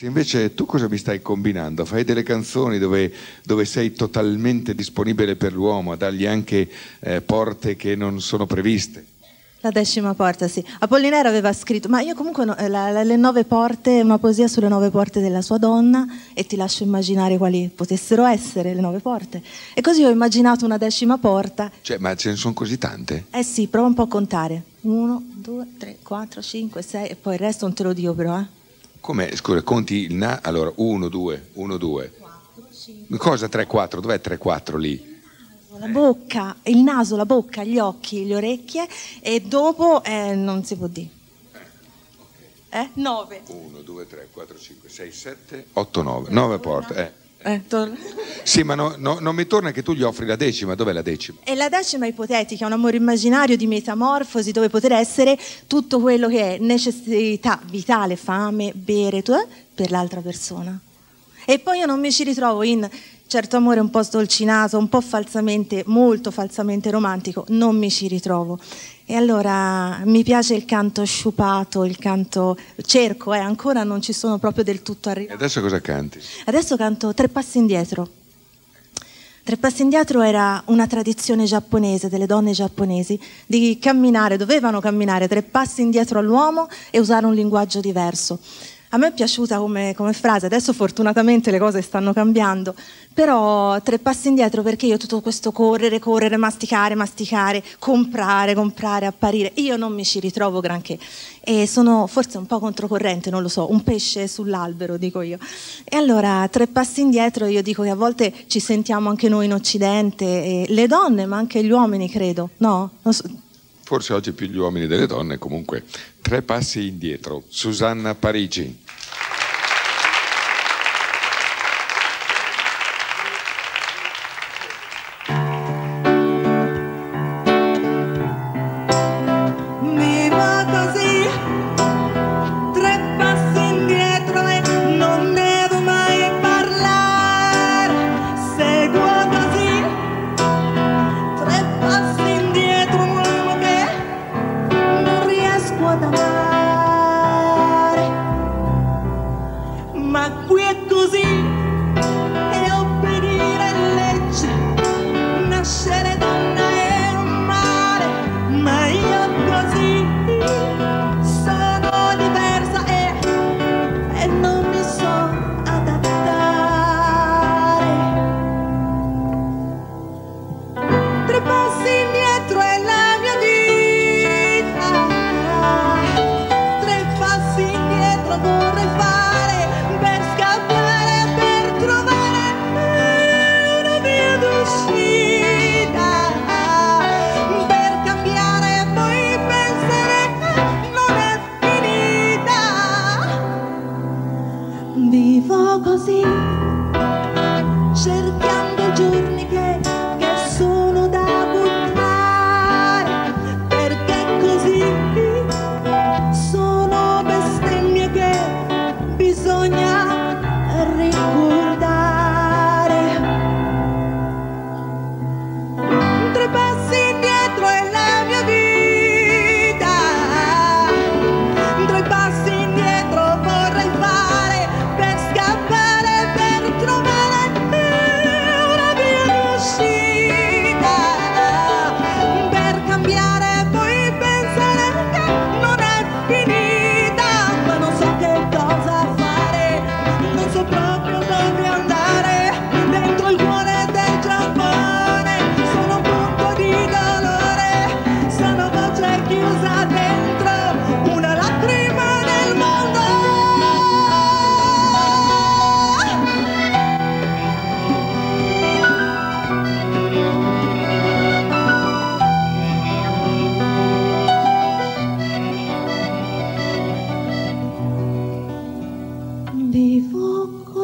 Invece tu cosa mi stai combinando? Fai delle canzoni dove, dove sei totalmente disponibile per l'uomo, a dargli anche eh, porte che non sono previste. La decima porta, sì. Apollinare aveva scritto, ma io comunque no, la, la, le nove porte, una poesia sulle nove porte della sua donna e ti lascio immaginare quali potessero essere le nove porte. E così ho immaginato una decima porta. Cioè, ma ce ne sono così tante? Eh sì, prova un po' a contare. Uno, due, tre, quattro, cinque, sei e poi il resto non te lo dico però, eh. Come, scusa, conti il na, allora, uno, due, uno, due. Quattro, cinque. Cosa tre, quattro? Dov'è tre, quattro lì? la bocca, il naso, la bocca, gli occhi, le orecchie e dopo eh, non si può dire. Eh? 9. 1, 2, 3, 4, 5, 6, 7, 8, 9. 9 porte. Eh. Eh, sì, ma no, no, non mi torna che tu gli offri la decima, dov'è la decima? E la decima è ipotetica, un amore immaginario di metamorfosi dove poter essere tutto quello che è necessità vitale, fame, bere, tu, eh, per l'altra persona. E poi io non mi ci ritrovo in certo amore un po' stolcinato, un po' falsamente, molto falsamente romantico, non mi ci ritrovo. E allora mi piace il canto sciupato, il canto cerco, eh, ancora non ci sono proprio del tutto arrivati. E adesso cosa canti? Adesso canto Tre passi indietro. Tre passi indietro era una tradizione giapponese, delle donne giapponesi, di camminare, dovevano camminare tre passi indietro all'uomo e usare un linguaggio diverso. A me è piaciuta come, come, frase, adesso fortunatamente le cose stanno cambiando, però tre passi indietro perché io tutto questo correre, correre, masticare, masticare, comprare, comprare, apparire, io non mi ci ritrovo granché e sono forse un po' controcorrente, non lo so, un pesce sull'albero dico io. E allora tre passi indietro io dico che a volte ci sentiamo anche noi in Occidente, le donne ma anche gli uomini credo, no? Forse oggi più gli uomini delle donne, comunque tre passi indietro. Susanna Parigi. vivo così, cercando giorni.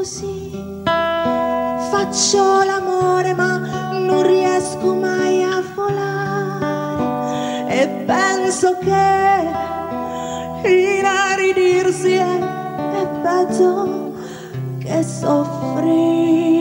così. Faccio l'amore ma non riesco mai a volare. E penso che inaridirsi è, è peggio che soffrire.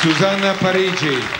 Susanna Parigi.